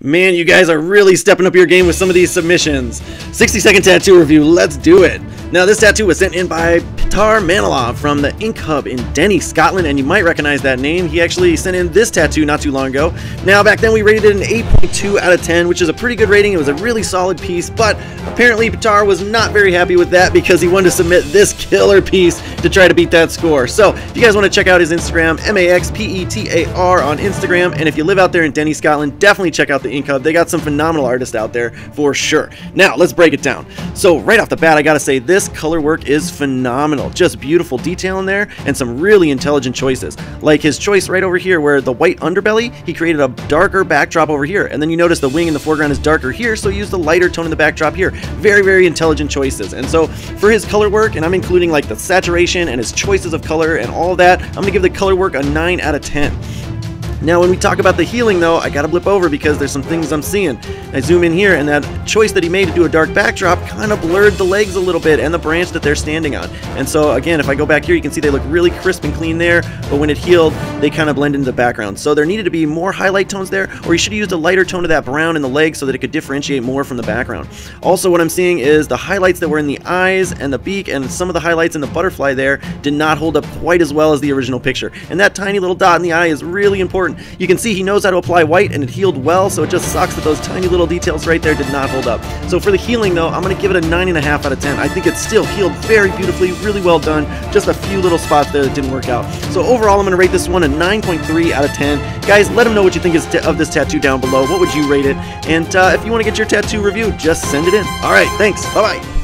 Man, you guys are really stepping up your game with some of these submissions. 60 second tattoo review, let's do it. Now, this tattoo was sent in by Petar Manilov from the Ink Hub in Denny, Scotland, and you might recognize that name. He actually sent in this tattoo not too long ago. Now, back then we rated it an 8.2 out of 10, which is a pretty good rating. It was a really solid piece, but apparently Petar was not very happy with that because he wanted to submit this killer piece to try to beat that score. So, if you guys want to check out his Instagram, M-A-X-P-E-T-A-R on Instagram, and if you live out there in Denny, Scotland, definitely check out the Ink Hub. They got some phenomenal artists out there for sure. Now, let's break it down. So, right off the bat, I gotta say, this color work is phenomenal. Just beautiful detail in there and some really intelligent choices. Like his choice right over here where the white underbelly, he created a darker backdrop over here. And then you notice the wing in the foreground is darker here, so he used a lighter tone in the backdrop here. Very, very intelligent choices. And so for his color work, and I'm including like the saturation and his choices of color and all that, I'm gonna give the color work a 9 out of 10. Now, when we talk about the healing, though, I gotta blip over because there's some things I'm seeing. I zoom in here, and that choice that he made to do a dark backdrop kind of blurred the legs a little bit and the branch that they're standing on. And so, again, if I go back here, you can see they look really crisp and clean there, but when it healed, they kind of blend into the background. So there needed to be more highlight tones there, or you should have used a lighter tone of that brown in the legs so that it could differentiate more from the background. Also, what I'm seeing is the highlights that were in the eyes and the beak and some of the highlights in the butterfly there did not hold up quite as well as the original picture. And that tiny little dot in the eye is really important important. You can see he knows how to apply white and it healed well, so it just sucks that those tiny little details right there did not hold up. So for the healing though, I'm going to give it a 9.5 out of 10. I think it still healed very beautifully, really well done. Just a few little spots there that didn't work out. So overall, I'm going to rate this one a 9.3 out of 10. Guys, let them know what you think of this tattoo down below. What would you rate it? And uh, if you want to get your tattoo review, just send it in. All right, thanks. Bye-bye.